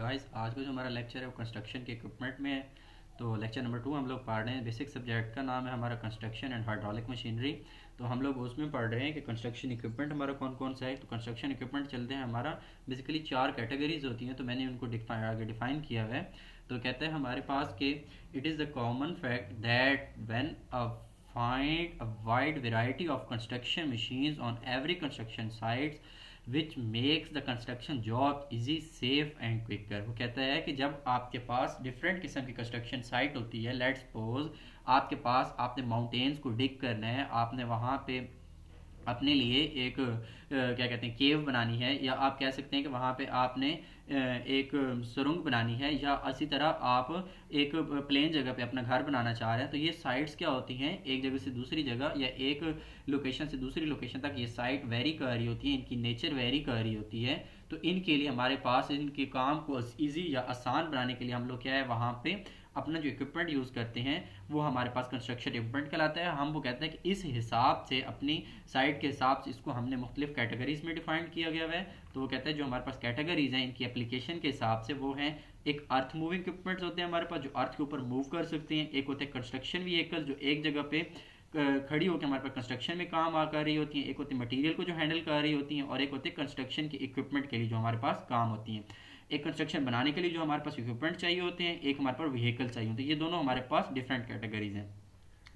Guys आज का जो हमारा लेक्चर है वो कंस्ट्रक्शन के इक्विपमेंट में है। तो लेक्चर नंबर टू हम लोग पढ़ रहे हैं। बेसिक सब्जेक्ट का नाम है हमारा कंस्ट्रक्शन एंड हाइड्रोलिक मशीनरी तो हम लोग उसमें पढ़ रहे हैं कि कंस्ट्रक्शन इक्विपमेंट हमारा कौन कौन सा है। तो कंस्ट्रक्शन इक्विपमेंट चलते हैं हमारा। बेसिकली चार कैटेगरीज होती हैं तो मैंने उनको डिफाइन आगे डिफाइन किया है। तो कहते हैं हमारे पास कि it is the common fact that when a find a wide variety of construction machines on every construction sites which makes the construction job easy safe and quicker वो कहता है कि जब आपके पास डिफरेंट किस्म की कंस्ट्रक्शन साइट होती है लेट्स सपोज़ आपके पास आपने माउंटेन्स को डिग करना है, आपने वहाँ पे अपने लिए एक क्या कहते हैं केव बनानी है, या आप कह सकते हैं कि वहाँ पे आपने एक सुरंग बनानी है या इसी तरह आप एक प्लेन जगह पे अपना घर बनाना चाह रहे हैं तो ये साइट्स क्या होती हैं? एक जगह से दूसरी जगह या एक लोकेशन से दूसरी लोकेशन तक ये साइट वेरी कर रही होती है, इनकी नेचर वेरी कर रही होती है। तो इनके लिए हमारे पास, इनके काम को ईजी या आसान बनाने के लिए हम लोग क्या है, वहाँ पे अपना जो इक्विपमेंट यूज़ करते हैं, वो हमारे पास कंस्ट्रक्शन इक्विपमेंट कहलाता है। हम वो कहते हैं कि इस हिसाब से, अपनी साइट के हिसाब से इसको हमने मुख्तलिफ़ कैटेगरीज में डिफाइन किया गया है। तो वो कहते हैं जो हमारे पास कैटेगरीज हैं, इनकी एप्लीकेशन के हिसाब से वो हैं। एक अर्थ मूविंग इक्विपमेंट्स होते हैं हमारे पास, जो अर्थ के ऊपर मूव कर सकते हैं। एक होते हैं कंस्ट्रक्शन व्हीकल जो एक जगह पे खड़ी होकर हमारे पास कंस्ट्रक्शन में काम आ कर रही होती हैं। एक होती मटेरियल को जो हैंडल कर रही होती हैं, और एक होते हैं कंस्ट्रक्शन के इक्विपमेंट के लिए जो हमारे पास काम होती हैं। एक कंस्ट्रक्शन बनाने के लिए जो हमारे पास इक्विपमेंट चाहिए होते हैं, एक हमारे पास व्हीकल चाहिए होते हैं। ये दोनों हमारे पास डिफरेंट कैटेगरीज हैं।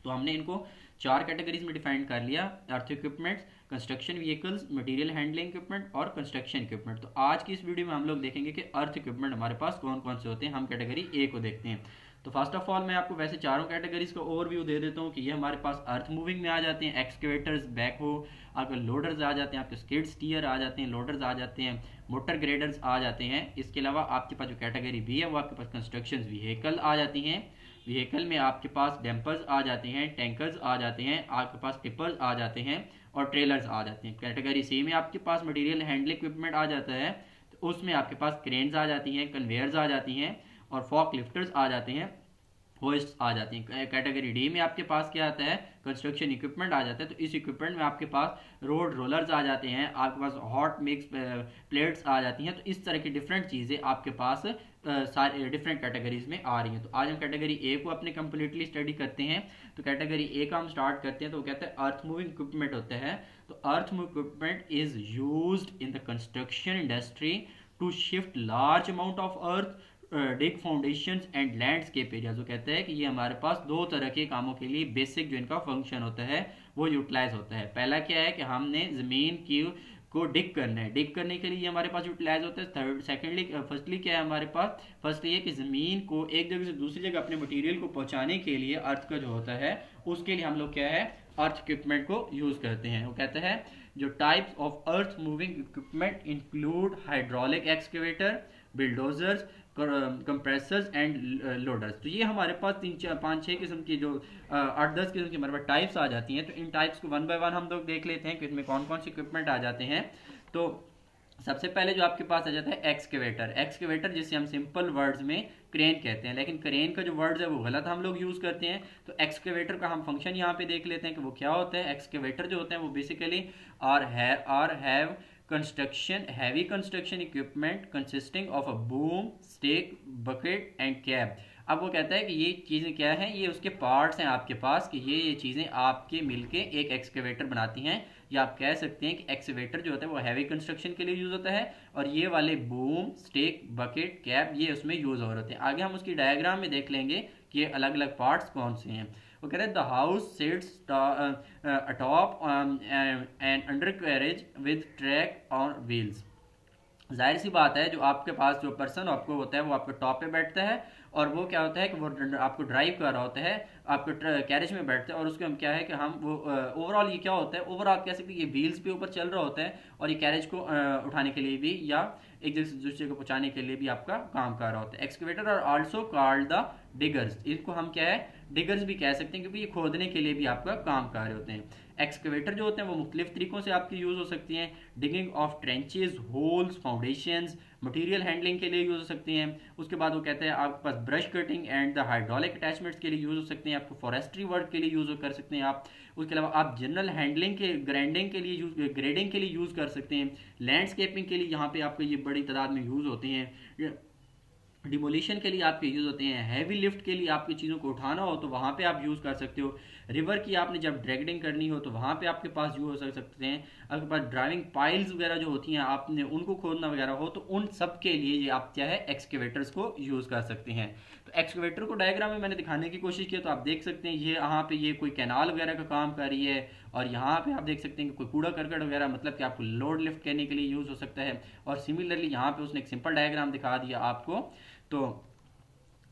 तो हमने इनको चार कैटेगरीज में डिफाइन कर लिया earth equipments construction vehicles material handling equipment और कंस्ट्रक्शन इक्विपमेंट तो आज की इस वीडियो में हम लोग देखेंगे कि अर्थ इक्विपमेंट हमारे पास कौन कौन से होते हैं, हम कैटेगरी ए को देखते हैं. तो फ़र्स्ट ऑफ़ ऑल मैं आपको वैसे चारों कैटेगरीज का ओवरव्यू दे देता हूँ कि ये हमारे पास अर्थ मूविंग में आ जाते हैं एक्सकेवेटर्स बैकहो आपके लोडर्स आ जाते हैं, आपके स्किड स्टीयर आ जाते हैं लोडर्स आ जाते हैं मोटर ग्रेडर्स आ जाते हैं. इसके अलावा आपके पास जो कैटेगरी बी है, वो आपके पास कंस्ट्रक्शन व्हीकल आ जाती हैं. व्हीकल में आपके पास डैम्पर्स आ जाते हैं टैंकर्स आ जाते हैं, आपके पास टिपर्स आ जाते हैं और ट्रेलर्स आ जाते हैं। कैटेगरी सी में आपके पास मटेरियल हैंडल इक्विपमेंट आ जाता है तो उसमें आपके पास क्रेन्स आ जाती हैं कन्वेयर्स आ जाती हैं और फॉक लिफ्टर्स आ जाते हैं। होस्ट आ जाती हैं। कैटेगरी डी में आपके पास क्या आता है? कंस्ट्रक्शन इक्विपमेंट आ जाता है। तो इस इक्विपमेंट में आपके पास रोड रोलर्स आ जाते हैं। आपके पास हॉट मिक्स प्लेट्स आ जाती हैं। तो इस तरह की डिफरेंट चीज़ें आपके पास सारे डिफरेंट कैटेगरीज में आ रही हैं। तो आज हम कैटेगरी ए को अपने कंप्लीटली स्टडी करते हैं। तो कैटेगरी ए का हम स्टार्ट करते हैं। तो वो कहते हैं अर्थ मूविंग इक्विपमेंट होता है। तो earth move equipment is use in the construction industry to shift large amount of earth dig foundation and landscape area जो कहते हैं कि ये हमारे पास दो तरह के कामों के लिए बेसिक जो इनका फ़ंक्शन होता है, वो यूटिलाइज होता है। पहला क्या है कि हमने ज़मीन की, को डिग करना है। डिग करने के लिए हमारे पास यूटिलाइज होता है। थर्ड सेकेंडली फर्स्टली क्या है हमारे पास? फ़र्स्ट ये कि ज़मीन को एक जगह से दूसरी जगह अपने मटेरियल को पहुँचाने के लिए अर्थ का जो होता है, उसके लिए हम लोग क्या है? अर्थ इक्विपमेंट को यूज़ करते हैं। वो कहते हैं, जो types of earth moving equipment include hydraulic excavator bulldozers compressors and loaders तो ये हमारे पास तीन, चार, पाँच छः किस्म की जो आठ, दस किस्म की हमारे पास टाइप्स आ जाती हैं। तो इन टाइप्स को वन बाय वन हम लोग देख लेते हैं कि इसमें कौन कौन से इक्विपमेंट आ जाते हैं। तो सबसे पहले जो आपके पास आ जाता है एक्सकेवेटर एक्सकेवेटर जिसे हम सिंपल वर्ड्स में क्रेन कहते हैं। लेकिन क्रेन का जो वर्ड्स है, वो गलत हम लोग यूज़ करते हैं। तो एक्सकेवेटर का हम फ़ंक्शन यहाँ पे देख लेते हैं कि वो क्या होता है। एक्सकेवेटर जो होते हैं, वो बेसिकली आर है are have construction, heavy construction equipment consisting of a boom stake, bucket and cab. अब वो कहता है कि ये चीज़ें क्या हैं? ये उसके पार्ट्स हैं आपके पास कि ये ये चीज़ें आपके मिलके एक एक्सकेवेटर बनाती हैं। या आप कह सकते हैं कि एक्सकेवेटर जो होता है वो हैवी कंस्ट्रक्शन के लिए यूज़ होता है और ये वाले बूम स्टेक बकेट कैप ये उसमें यूज़ हो रहे होते हैं। आगे हम उसकी डायग्राम में देख लेंगे कि ये अलग अलग पार्ट्स कौन से हैं। वो कह रहे हैं the house sits atop and under carriage with track और व्हील्स ज़ाहिर सी बात है, जो आपके पास जो पर्सन आपको होता है, वो आपके टॉप पे बैठता है और वो क्या होता है कि वो आपको ड्राइव कर रहा होता है, आपके कैरेज में बैठते हैं और उसके हम क्या है कि हम वो ओवरऑल ये क्या होता है ओवरऑल कह सकते हैं ये व्हील्स पे ऊपर चल रहा होता है और ये कैरेज को उठाने के लिए भी या एक जगह से दूसरी जगह पहुँचाने के लिए भी आपका काम कर रहा होता है। एक्सकेवेटर और ऑल्सो कॉल्ड द डिगर्स इसको हम क्या है डिगर्स भी कह सकते हैं क्योंकि ये खोदने के लिए भी आपका काम कर रहे होते हैं। एक्सकेवेटर जो होते हैं वो मुख्तलिफ़ तरीकों से आपकी यूज़ हो सकती हैं। Digging of trenches holes foundation material handling के लिए यूज़ हो सकती हैं। उसके बाद वो कहते हैं आपके पास brush cutting and the hydraulic attachments के लिए यूज़ हो सकते हैं। आपको फॉरेस्ट्री वर्क के लिए यूज़ कर सकते हैं आप। उसके अलावा आप जनरल हैंडलिंग के ग्राइंडिंग के लिए यूज़ ग्रेडिंग के लिए यूज़ कर सकते हैं। लैंडस्केपिंग के लिए यहाँ पे आपको ये बड़ी तादाद में यूज़ होते हैं। डिमोलिशन के लिए आपके यूज़ होते हैं हैवी लिफ्ट के लिए आपकी चीज़ों को उठाना हो तो वहाँ पे आप यूज़ कर सकते हो। रिवर की आपने जब ड्रैगडिंग करनी हो तो वहाँ पे आपके पास यूज़ हो सकते हैं। आपके पास ड्राइविंग पाइल्स वगैरह जो होती हैं, आपने उनको खोदना वगैरह हो तो उन सब के लिए ये आप क्या है एक्सकेवेटर्स को यूज़ कर सकते हैं। तो एक्सकेवेटर को डायग्राम में मैंने दिखाने की कोशिश की तो आप देख सकते हैं, ये यहाँ पे ये कोई कैनाल वगैरह का काम कर रही है और यहाँ पे आप देख सकते हैं कि कोई कूड़ा करकट वगैरह मतलब कि आपको लोड लिफ्ट करने के लिए यूज़ हो सकता है। और सिमिलरली यहाँ पे उसने एक सिंपल डायग्राम दिखा दिया आपको। तो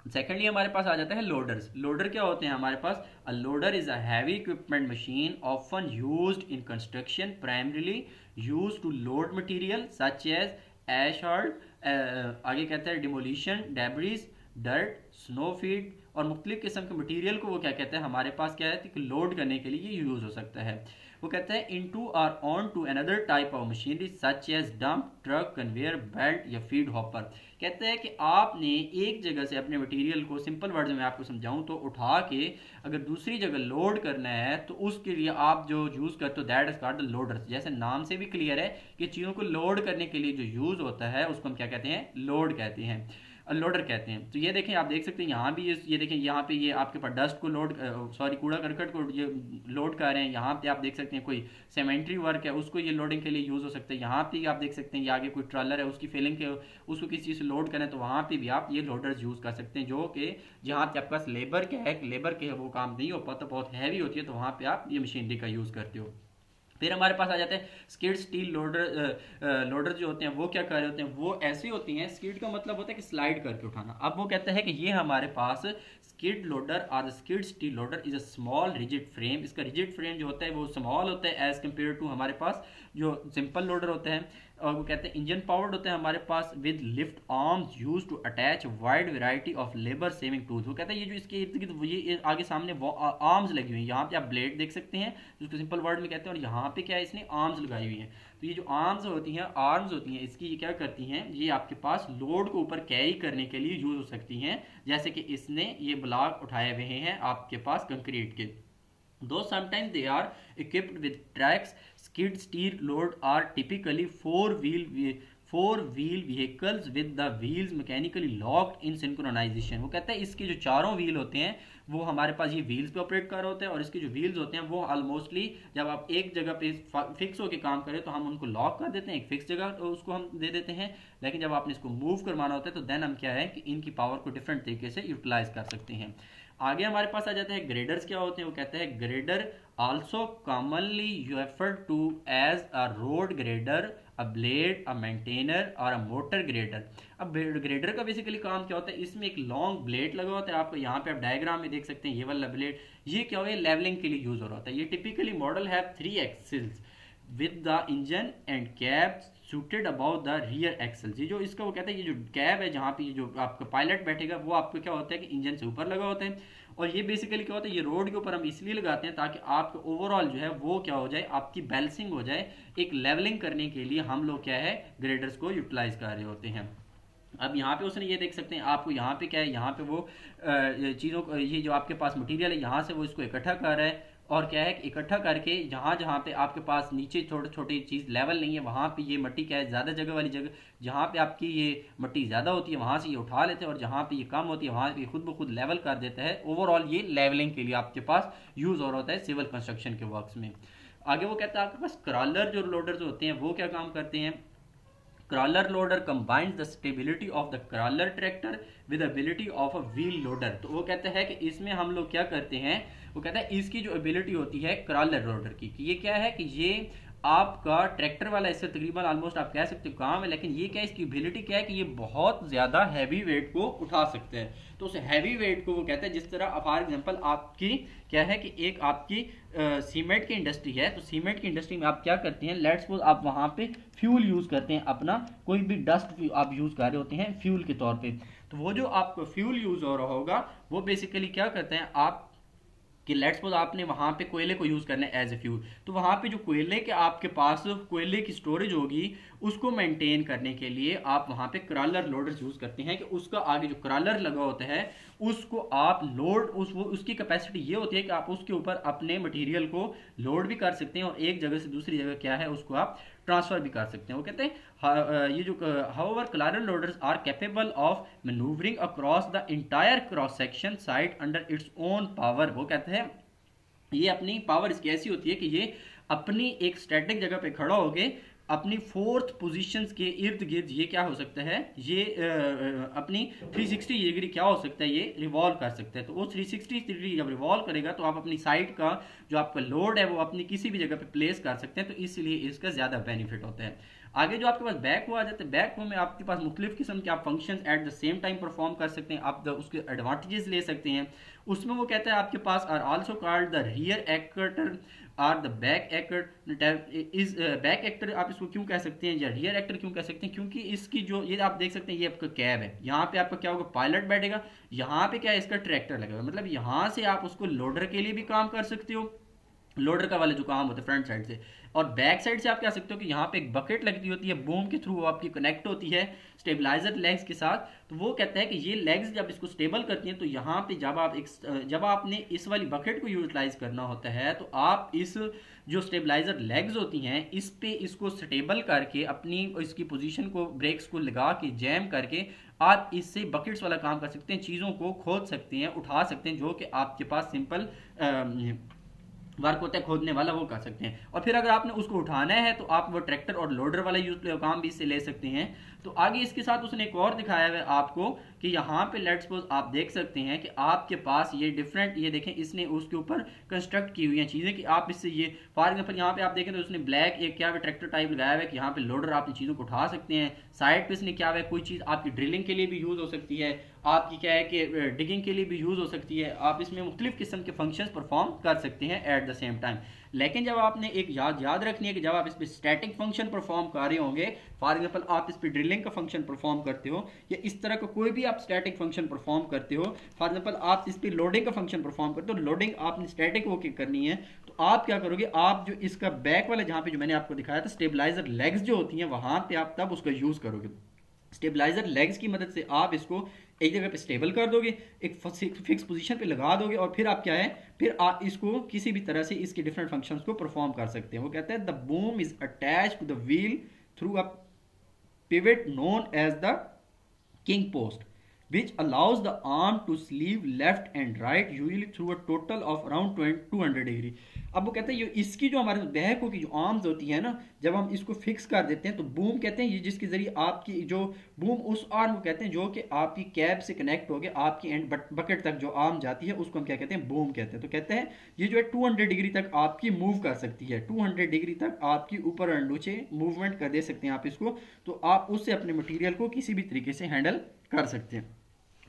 सेकेंडली हमारे पास आ जाता है लोडर्स लोडर क्या होते हैं? हमारे पास a loader is a heavy equipment machine often used in construction primarily use to load material such as ash आगे कहते हैं demolition debris dirt snow feed और मुख्तलिफ़ किस्म के मटीरियल को वो क्या कहते हैं? हमारे पास क्या है? कि लोड करने के लिए यूज़ हो सकता है। वो कहते हैं in to or on to another type of machinery such as dump truck conveyor belt या फ़ीड हॉपर कहते हैं कि आपने एक जगह से अपने मटेरियल को सिंपल वर्ड में आपको समझाऊं तो उठा के अगर दूसरी जगह लोड करना है तो उसके लिए आप जो यूज़ करते हो that is called the loader जैसे नाम से भी क्लियर है कि चीज़ों को लोड करने के लिए जो यूज़ होता है, उसको हम क्या कहते हैं? लोड कहते हैं। लोडर कहते हैं। तो ये देखें, आप देख सकते हैं, यहाँ भी ये देखें, यहाँ पे ये आपके पास डस्ट को लोड सॉरी कूड़ा करकट को ये लोड कर रहे हैं। यहाँ पे आप देख सकते हैं, कोई सेमेंट्री वर्क है, उसको ये लोडिंग के लिए यूज़ हो सकता है। यहाँ पे आप देख सकते हैं, ये आगे कोई ट्रॉलर है, उसकी फिलिंग के, उसको किसी चीज़ से लोड करें तो वहाँ पर भी आप ये लोडर्स यूज़ कर सकते हैं, जो कि जहाँ पे आपके पास लेबर के है लेबर के वो काम नहीं हो पाता, बहुत हैवी होती है तो वहाँ पर आप ये मशीनरी का यूज़ करते हो। फिर हमारे पास आ जाते हैं स्किड स्टील लोडर लोडर जो होते हैं, वो क्या कर रहे होते हैं? वो ऐसी होती हैं, स्किड का मतलब होता है कि स्लाइड करके उठाना। अब वो कहते हैं कि ये हमारे पास स्किड लोडर और skid steer loader is a small rigid frame इसका रिजिड फ्रेम जो होता है वो स्मॉल होता है एज कंपेयर टू हमारे पास जो सिंपल लोडर होते हैं, और वो कहते हैं इंजन पावर्ड होते हैं हमारे पास with lift arms use to attach wide variety of labour saving tools वो कहते हैं ये जो इसके इर्द गिर्द ये आगे सामने आर्म्स लगी हुई है। यहाँ पे आप ब्लेड देख सकते हैं, जिसको सिंपल वर्ड में कहते हैं, और यहाँ पे क्या है इसने आर्म्स लगाई हुई हैं। तो ये जो आर्म्स होती हैं आर्म्स होती हैं, इसकी ये क्या करती हैं, ये आपके पास लोड को ऊपर कैरी करने के लिए यूज़ हो सकती हैं। जैसे कि इसने ये ब्लॉक उठाए हुए हैं आपके पास कंक्रीट के। Though sometimes they are equipped with tracks skid steer load are typically four wheel four wheel vehicles with the wheels mechanically locked in synchronisation. वो कहते हैं इसके जो चारों व्हील होते हैं, वो हमारे पास ये व्हील्स पे ऑपरेट कर रहे होते हैं और इसके जो व्हील्स होते हैं, वो ऑलमोस्टली जब आप एक जगह पे फिक्स होकर काम करें तो हम उनको लॉक कर देते हैं, एक फिक्स जगह उसको हम दे देते हैं। लेकिन जब आपने इसको मूव करवाना होता है तो देन हम क्या है कि इनकी पावर को डिफरेंट तरीके से यूटिलाइज कर सकते हैं। आगे हमारे पास आ जाते हैं ग्रेडर्स क्या होते हैं, वो कहते हैं grader also commonly referred to as a road grader a blade, a maintainer और अ मोटर ग्रेडर अब ग्रेडर का बेसिकली काम क्या होता है? इसमें एक लॉन्ग ब्लेड लगा होता है। आपको यहाँ पे आप डायग्राम में देख सकते हैं, ये वाला ब्लेड ये क्या हो लेवलिंग के लिए यूज़ हो रहा होता है। ये टिपिकली मॉडल है three axles with the engine and cab situated about the rear axle ये जो इसका वो कहता है, ये जो कैब है जहाँ पे जो आपका पायलट बैठेगा, वो आपको क्या होता है कि इंजन से ऊपर लगा होता है। और ये बेसिकली क्या होता है, ये रोड के ऊपर हम इसलिए लगाते हैं ताकि आपका ओवरऑल जो है वो क्या हो जाए, आपकी बैलेंसिंग हो जाए, एक लेवलिंग करने के लिए हम लोग क्या है ग्रेडर्स को यूटिलाइज कर रहे होते हैं। अब यहाँ पे उसने ये देख सकते हैं, आपको यहाँ पे क्या है, यहाँ पे वो चीज़ों ये जो आपके पास मटेरियल है, यहाँ से वो इसको इकट्ठा कर रहा है। और क्या है कि इकट्ठा करके जहाँ जहाँ पे आपके पास नीचे छोटे छोटे चीज़ लेवल नहीं है, वहाँ पे ये मट्टी क्या है, ज़्यादा जगह वाली जगह, जहाँ पे आपकी ये मट्टी ज़्यादा होती है, वहाँ से ये उठा लेते हैं और जहाँ पे ये कम होती है, वहाँ पे खुद ब खुद लेवल कर देता है। ओवरऑल ये लेवलिंग के लिए आपके पास यूज़ और होता है सिविल कंस्ट्रक्शन के वर्क में। आगे वो कहता है, आपके पास क्रॉलर जो लोडर जो होते हैं, वो क्या काम करते हैं? Crawler loader combines the stability of the crawler tractor with ability of a wheel loader तो वो कहते हैं कि इसमें हम लोग क्या करते हैं? वो कहता है, इसकी जो एबिलिटी होती है क्रॉलर रोडर की, कि ये क्या है कि ये आपका ट्रैक्टर वाला इससे तकरीबन ऑलमोस्ट आप कह सकते हो काम है, लेकिन ये क्या है, इसकी एबिलिटी क्या है कि ये बहुत ज़्यादा हैवी वेट को उठा सकते हैं। तो उस हैवी वेट को वो कहते हैं, जिस तरह फॉर एग्जांपल आपकी क्या है कि एक आपकी सीमेंट की इंडस्ट्री है तो सीमेंट की इंडस्ट्री में आप क्या करते हैं लेट्स सपोज़ आप वहाँ पे फ्यूल यूज़ करते हैं, अपना कोई भी डस्ट आप यूज़ कर रहे होते हैं फ्यूल के तौर पर तो वो जो आपको फ्यूल यूज़ हो रहा होगा, वो बेसिकली क्या करते हैं, आप कि लेट्स सपोज़ आपने वहाँ पे कोयले को यूज़ करना है एज ए फ्यूल तो वहाँ पे जो कोयले के आपके पास, कोयले की स्टोरेज होगी, उसको मेंटेन करने के लिए आप वहाँ पे क्रॉलर लोडर्स यूज़ करते हैं कि उसका आगे जो क्रॉलर लगा होता है, उसको आप लोड उस वो, उसकी कैपेसिटी ये होती है कि आप उसके ऊपर अपने मटेरियल को लोड भी कर सकते हैं और एक जगह से दूसरी जगह क्या है, उसको आप ट्रांसफ़र भी कर सकते हैं। वो कहते हैं ये जो however crawler loaders are capable of manoeuvring across the entire cross section site under its own power वो कहते हैं, ये अपनी पावर इसकी ऐसी होती है कि ये अपनी एक स्ट्रेटिक जगह पे खड़ा हो गए अपनी फोर्थ पोजीशंस के इर्द गिर्द ये क्या हो सकता है? ये आ, अपनी 360 डिग्री क्या हो सकता है? ये रिवॉल्व कर सकता है। तो वो 360 डिग्री जब रिवॉल्व करेगा तो आप अपनी साइड का जो आपका लोड है वो अपनी किसी भी जगह पे प्लेस कर सकते हैं। तो इसलिए इसका ज़्यादा बेनिफिट होता है। आगे जो आपके पास बैक हो आ जाते हैं बैक हो में आपके पास मुख्तलिफ़ किस्म के आप function at the same time perform कर सकते हैं, आप उसके एडवांटेजेस ले सकते हैं। उसमें वो कहता है आपके पास are also called the rear actor or the back actor is back actor आप इसको क्यों कह सकते हैं, या रियर एक्टर क्यों कह सकते हैं? क्योंकि इसकी जो, ये आप देख सकते हैं, ये आपका कैब है। यहाँ पे आपका क्या होगा? पायलट बैठेगा। यहाँ पे क्या है? इसका ट्रैक्टर लगेगा। मतलब यहाँ से आप उसको लोडर के लिए भी काम कर सकते हो। लोडर का वाले जो काम होता है फ्रंट साइड से। और बैक साइड से आप कह सकते हो कि यहाँ पे एक बकेट लगती होती है बूम के थ्रू आपकी कनेक्ट होती है स्टेबलाइजर लेग्स के साथ। तो वो कहता है कि ये लेग्स जब इसको स्टेबल करती हैं तो यहाँ पे जब आप एक, जब आपने इस वाली बकेट को यूटिलाइज करना होता है तो आप इस जो स्टेबलाइजर लेग्स होती हैं, इस पे इसको स्टेबल करके अपनी, इसकी पोजीशन को ब्रेक्स को लगा के जैम करके आप इससे बकेट्स वाला काम कर सकते हैं, चीज़ों को खोद सकते हैं, उठा सकते हैं, जो कि आपके पास सिंपल वर्क होता है, खोदने वाला, वो कर सकते हैं। और फिर अगर आपने उसको उठाना है तो आप वो ट्रैक्टर और लोडर वाला यूज़ काम भी इससे ले सकते हैं। तो आगे इसके साथ उसने एक और दिखाया है आपको कि यहाँ पे लेट्स सपोज़ आप देख सकते हैं कि आपके पास ये डिफरेंट ये देखें, इसने उसके ऊपर कंस्ट्रक्ट की हुई है चीज़ें कि आप इससे ये फॉर एग्ज़ाम्पल यहाँ पे आप देखें तो उसने ब्लैक एक क्या ट्रैक्टर टाइप लगाया हुआ है कि यहाँ पे लोडर आप चीज़ों को उठा सकते हैं। साइड पे इसने क्या है, कोई चीज़ आपकी ड्रिलिंग के लिए भी यूज़ हो सकती है। आपकी क्या है कि डिगिंग के लिए भी यूज़ हो सकती है। आप इसमें मुख्तलिफ़ किस्म के फ़ंक्शन परफॉर्म कर सकते हैं एट द सेम टाइम लेकिन जब आपने एक याद याद रखनी है कि जब आप इस पर स्टैटिक फ़ंक्शन परफॉर्म कर रहे होंगे फॉर एग्ज़ाम्पल आप इस पर ड्रिलिंग का फ़ंक्शन परफॉर्म करते हो, या इस तरह का को कोई भी आप स्टैटिक फ़ंक्शन परफॉर्म करते हो फॉर एग्ज़ाम्पल आप इस पर लोडिंग का फ़ंक्शन परफॉर्म करते हो लोडिंग आपने स्टैटिक वो करनी है तो आप क्या करोगे, आप जो इसका बैक वाला, जहाँ पे जो मैंने आपको दिखाया था स्टेबलाइजर लेग्स जो होती हैं, वहाँ पे आप तब उसका यूज़ करोगे। स्टेबलाइजर लेग्स की मदद से आप इसको एक जगह पे स्टेबल कर दोगे, एक फिक्स पोजीशन पे लगा दोगे और फिर आप क्या है, फिर आप इसको किसी भी तरह से इसके डिफरेंट फ़ंक्शंस को परफॉर्म कर सकते हैं। वो कहते हैं the boom is attach to the wheel through a pivot known as the king post which allows the arm to sleeve left and right usually through a total of around 200 degree. अब वो कहते हैं, ये इसकी जो हमारे बहकों की जो आर्म्स होती है ना, जब हम इसको फिक्स कर देते हैं तो बूम कहते हैं, ये जिसके ज़रिए आपकी जो बूम उस आर्म को कहते हैं, जो कि आपकी कैब से कनेक्ट हो गया आपकी एंड बकेट तक जो आर्म जाती है, उसको हम क्या कहते हैं, बूम कहते हैं। तो कहते हैं, ये जो है 200 डिग्री तक आपकी मूव कर सकती है 200 डिग्री तक आपकी ऊपर और नीचे मूवमेंट कर दे सकते हैं आप इसको तो आप उससे अपने मटीरियल को किसी भी तरीके से हैंडल कर सकते हैं।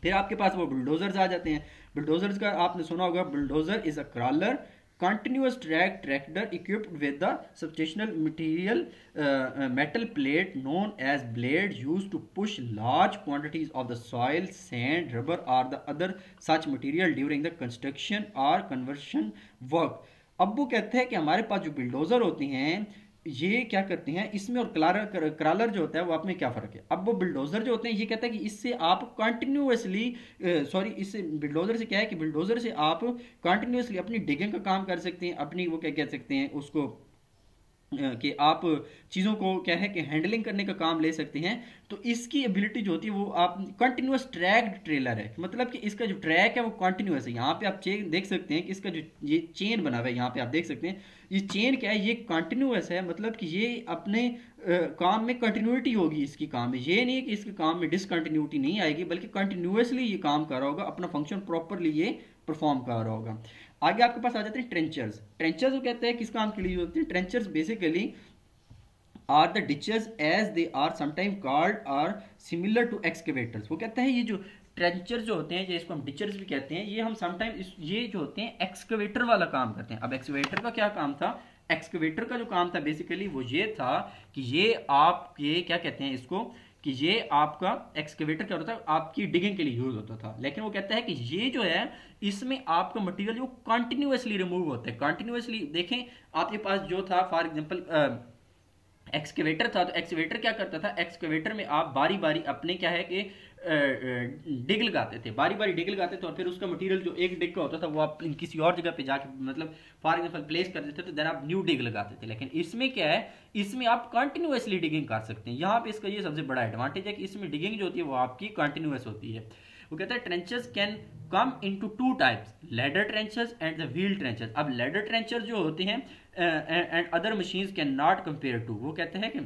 फिर आपके पास वो बुलडोजर्स आ जाते हैं। बुलडोजर्स का आपने सुना होगा bulldozer is a crawler continuous track tractor equipped with the substantial material uh, uh, metal plate known as blade used to push large quantities of the soil sand rubber or the other such material during the construction or conversion work अब वो कहते हैं कि हमारे पास जो bulldozer होते हैं ये क्या करते हैं, इसमें और क्लारर क्रालर जो होता है, वो आप में क्या फ़र्क है? अब वो बिल्डोज़र जो होते हैं, ये कहता है कि इससे आप कंटिन्यूसली सॉरी इससे बिल्डोज़र से क्या है कि बिल्डोज़र से आप कंटिन्यूसली अपनी डिगिंग का काम कर सकते हैं, अपनी वो क्या कह सकते हैं, उसको कि आप चीज़ों को क्या है कि हैंडलिंग करने का काम ले सकते हैं। तो इसकी एबिलिटी जो होती है वो आप कंटिन्यूस ट्रैक ट्रेलर है। मतलब कि इसका जो ट्रैक है वो कंटिन्यूस है। यहाँ पे आप चेन देख सकते हैं कि इसका जो ये चेन बना हुआ है यहाँ पे आप देख सकते हैं। ये चेन क्या है? ये कंटिन्यूस है। मतलब कि ये अपने आ, काम में कंटिन्यूटी होगी इसकी काम में। ये नहीं है कि इसके काम में डिसकंटिन्यूटी नहीं आएगी बल्कि कंटिन्यूसली ये काम कर रहा होगा अपना फ़ंक्शन प्रॉपरली ये परफॉर्म कर रहा होगा। आगे आपके पास आ जाते हैं ट्रेंचर्स ट्रेंचर्स कहते हैं किस काम के लिए होते हैं? Trenchers basically are the ditchers as they are sometime called or similar to excavators वो कहते हैं ये जो ट्रेंचर जो होते हैं जिसको हम डिचर्स भी कहते हैं, ये हम समटाइम ये जो होते हैं एक्सकेवेटर वाला काम करते हैं। अब एक्सकेवेटर का क्या काम था? एक्सकेवेटर का जो काम था बेसिकली वो ये था कि ये आप ये क्या कहते हैं इसको कि ये आपका एक्सकेवेटर क्या होता है आपकी डिगिंग के लिए यूज़ होता था। लेकिन वो कहता है कि ये जो है, इसमें आपका मटेरियल जो कंटिन्यूसली रिमूव होता है। कंटिन्यूसली देखें, आपके पास जो था फॉर एग्ज़ाम्पल एक्सकेवेटर था तो एक्सकेवेटर क्या करता था? एक्सकेवेटर में आप बारी बारी अपने क्या है कि डिग लगाते थे बारी बारी डिग लगाते थे और फिर उसका मटेरियल जो एक डिग का होता था, वो आप किसी और जगह पे जाके मतलब फॉर एग्ज़ाम्पल प्लेस कर देते थे तो देन आप न्यू डिग लगाते थे। लेकिन इसमें क्या है, इसमें आप कंटिन्यूसली डिगिंग कर सकते हैं। यहाँ पे इसका ये सबसे बड़ा एडवांटेज है कि इसमें डिगिंग जो होती है, वो आपकी कंटिन्यूस होती है। वो कहता है trenches can come into two two types ladder trenches and the wheel trenches अब लेडर ट्रेंचर जो होते हैं and other machines can not compare to वो कहते हैं कि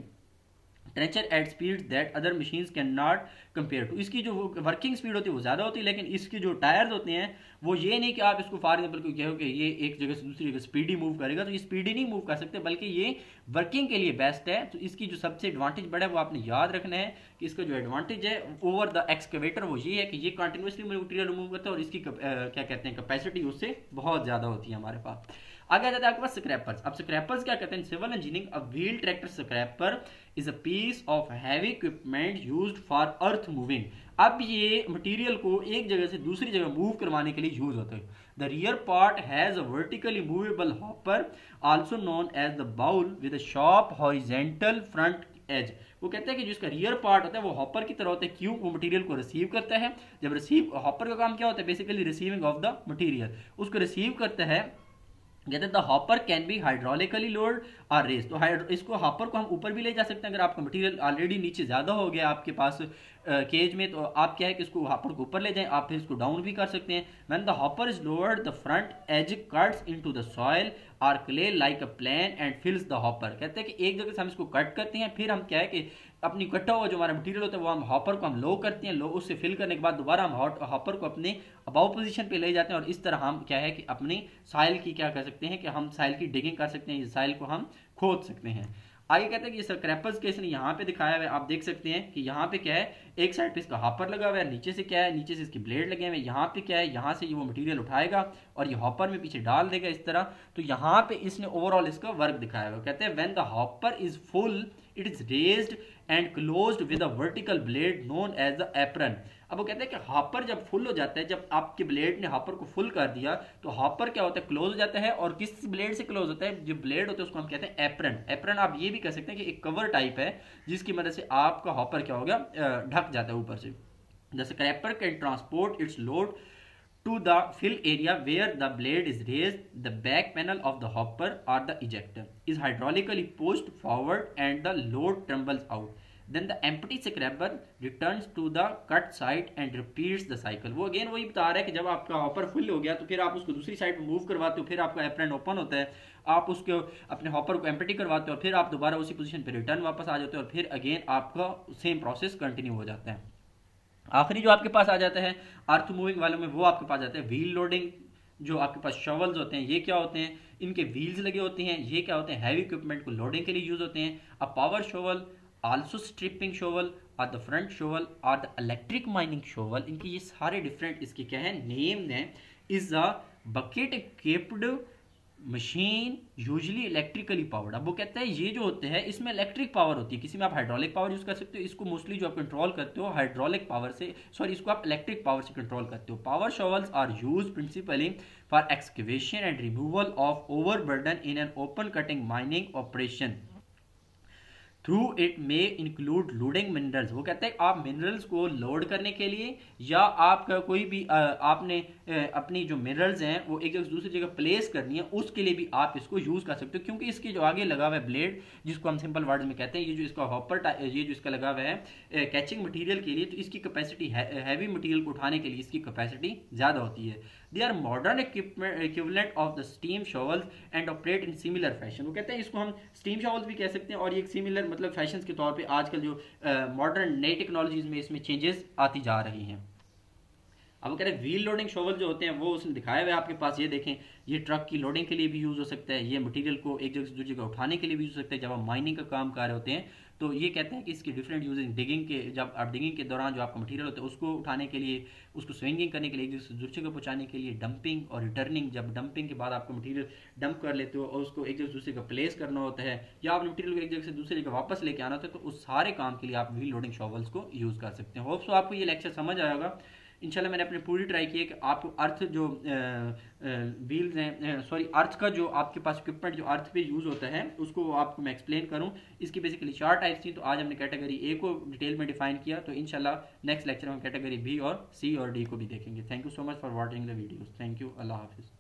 trencher at speed that other machine can not compare to इसकी जो वर्किंग स्पीड होती है, वो ज़्यादा होती है, लेकिन इसके जो टायर्स होते हैं, वो ये नहीं कि आप इसको फॉर एग्ज़ाम्पल को कहो कि ये एक जगह से दूसरी जगह स्पीडी मूव करेगा तो ये स्पीडी नहीं मूव कर सकते, बल्कि ये वर्किंग के लिए बेस्ट है। तो इसकी जो सबसे एडवांटेज बड़ा है, वो आपने याद रखना है कि इसका जो एडवांटेज है ओवर द एक्सकेवेटर वो ये है कि ये कंटिन्यूसली मटीरियल मूव करता है और इसकी क्या कहते हैं कैपेसिटी उससे बहुत ज़्यादा होती है हमारे पास। आगे आ जाता है आपके पास स्क्रैपर्स अब स्क्रैपर्स क्या कहते हैं? Civil engineering a wheel tractor scraper is a piece of heavy equipment used for earth moving अब ये मटेरियल को एक जगह से दूसरी जगह मूव करवाने के लिए यूज़ होता है। The rear part has a vertically movable hopper also known as the bowl with a sharp horizontal front edge वो कहते हैं कि जो इसका रियर पार्ट होता है, वो हॉपर की तरह होता है, क्यों वो मटेरियल को रिसीव करता है? जब रिसीव हॉपर का काम क्या होता है? Basically receiving of the material उसको रिसीव करता है कहते हैं the hopper can be hydraulically load और रेस तो इसको हॉपर को हम ऊपर भी ले जा सकते हैं, अगर आपका मटेरियल ऑलरेडी नीचे ज़्यादा हो गया आपके पास केज में तो आप क्या है कि इसको हॉपर को ऊपर ले जाएँ, आप फिर इसको डाउन भी कर सकते हैं। When the hopper is lowered the front edge cuts into the soil or clay like a plane and fills the hopper कहते हैं कि एक जगह से हम इसको कट करते हैं, फिर हम क्या है कि अपनी इकट्ठा हुआ जो हमारा मटेरियल होता है, वो हम हॉपर को हम लो करते हैं लो उससे फिल करने के बाद दोबारा हम हॉट हॉपर को अपने अबाउ पोजीशन पे ले जाते हैं और इस तरह हम क्या है कि अपनी साइल की क्या कर सकते हैं कि हम साइल की डिगिंग कर सकते हैं, इस साइल को हम खोद सकते हैं। आगे कहते हैं कि सर क्रैपर्स के इसने यहाँ पे दिखाया हुआ है, आप देख सकते हैं कि यहाँ पे क्या है, एक साइड पे इसका हॉपर लगा हुआ है, नीचे से क्या है, नीचे से इसके ब्लेड लगे हुए यहाँ पे क्या है, यहाँ से ये वो मटेरियल उठाएगा और ये हॉपर में पीछे डाल देगा इस तरह। तो यहाँ पे इसने ओवरऑल इसका वर्क दिखाया हुआ कहते हैं when the hopper is full it is raised and closed with a vertical blade known as the apron अब वो कहते हैं कि हॉपर जब फुल हो जाता है, जब आपके ब्लेड ने हॉपर को फुल कर दिया तो हॉपर क्या होता है? क्लोज हो जाता है और किस ब्लेड से क्लोज होता है? जो ब्लेड होता है, उसको हम कहते हैं एप्रन एप्रन आप ये भी कह सकते हैं कि एक कवर टाइप है, जिसकी मदद से आपका हॉपर क्या हो गया ढक जाता है ऊपर से। The scraper can transport its load to the fill area where the blade is raised the back panel of the hopper or the ejector is hydraulically pushed forward and the load tumbles out then the empty scraper returns to the cut side and repeats the cycle वो again वही बता रहा है कि जब आपका hopper full हो गया तो फिर आप उसको दूसरी साइड पे मूव करवाते हो फिर आपका एप्रन ओपन होता है आप उसके अपने हॉपर को एम्पटी करवाते हो और फिर आप दोबारा उसी पोजीशन पे रिटर्न वापस आ जाते हो और फिर अगेन आपका सेम प्रोसेस कंटिन्यू हो जाता है आखिरी जो आपके पास आ जाता है अर्थ मूविंग वालों में वो आपके पास जाता है व्हील लोडिंग, जो आपके पास शवल्स होते हैं, ये क्या होते हैं? इनके व्हील्स लगे होते हैं, ये क्या होते हैं? हैवी इक्विपमेंट को लोडिंग के लिए यूज़ होते हैं। A power shovel also stripping shovel और द फ्रंट शोवल और द इलेक्ट्रिक माइनिंग शोवल इनके ये सारे डिफरेंट इसके क्या है? नेम है। Is a bucket equipped machine usually electrically powered अब वो कहता है, ये जो होते हैं, इसमें इलेक्ट्रिक पावर होती है। किसी में आप हाइड्रोलिक पावर यूज़ कर सकते हो, इसको मोस्टली जो आप कंट्रोल करते हो हाइड्रोलिक पावर से सॉरी इसको आप इलेक्ट्रिक पावर से कंट्रोल करते हो। Power shovels are use principally for excavation and removal of overburden in an open cutting mining operation though it may include loading minerals वो कहते हैं, आप मिनरल्स को लोड करने के लिए या आपका कोई भी आपने अपनी जो मिनरल्स हैं, वो एक जगह दूसरी जगह प्लेस करनी है, उसके लिए भी आप इसको यूज़ कर सकते हो। क्योंकि इसके जो आगे लगा हुआ है ब्लेड जिसको हम सिंपल वर्ड में कहते हैं, ये जो इसका हॉपर ये जो इसका लगा हुआ है कैचिंग मटीरियल के लिए तो इसकी कैपेसिटी हैवी मटीरियल को उठाने के लिए इसकी कैपेसिटी ज़्यादा होती है। They are modern equipment of the steam shovels and operate in similar fashion वो कहते हैं इसको हम स्टीम शॉवल्स भी कह सकते हैं और ये एक सिमिलर मतलब फ़ैशन के तौर पर आजकल जो मॉडर्न नई टेक्नोलॉजीज़ में इसमें चेंजेस आती जा रही हैं। अब कह रहे हैं व्हील लोडिंग शोवल जो होते हैं, वो उसने दिखाया हुआ है आपके पास, ये देखें, ये ट्रक की लोडिंग के लिए भी यूज़ हो सकता है, ये मटेरियल को एक जगह से दूसरी जगह उठाने के लिए भी यूज़ हो सकता है, जब आप माइनिंग का काम कर रहे होते हैं तो ये कहते हैं कि इसकी डिफरेंट यूजिंग डिगिंग के, जब आप डिगिंग के दौरान जो आपका मटेरियल होता है, उसको उठाने के लिए, उसको स्विंगिंग करने के लिए, एक जगह से दूसरी जगह पहुँचाने के लिए डंपिंग और रिटर्निंग जब डंपिंग के बाद आपको मटीरियल डंप कर लेते हो और उसको एक जगह दूसरी जगह प्लेस करना होता है, या आपने मटीरियल को एक जगह से दूसरी जगह वापस लेके आना होता है तो उस सारे काम के लिए आप व्हील लोडिंग शॉवल्स को यूज़ कर सकते हैं। होप सो आपको ये लेक्चर समझ आएगा इंशाल्लाह मैंने अपने पूरी ट्राई की है कि आप अर्थ जो व्हील्स हैं सॉरी अर्थ का जो आपके पास इक्विपमेंट जो अर्थ पे यूज़ होता है, उसको आपको मैं एक्सप्लेन करूँ। इसकी बेसिकली चार टाइप्स थी तो आज हमने कैटेगरी ए को डिटेल में डिफाइन किया तो इनशाला नेक्स्ट लेक्चर में कैटेगरी बी और सी और डी को भी देखेंगे। Thank you so much for watching the videos thank you अल्लाह हाफिज़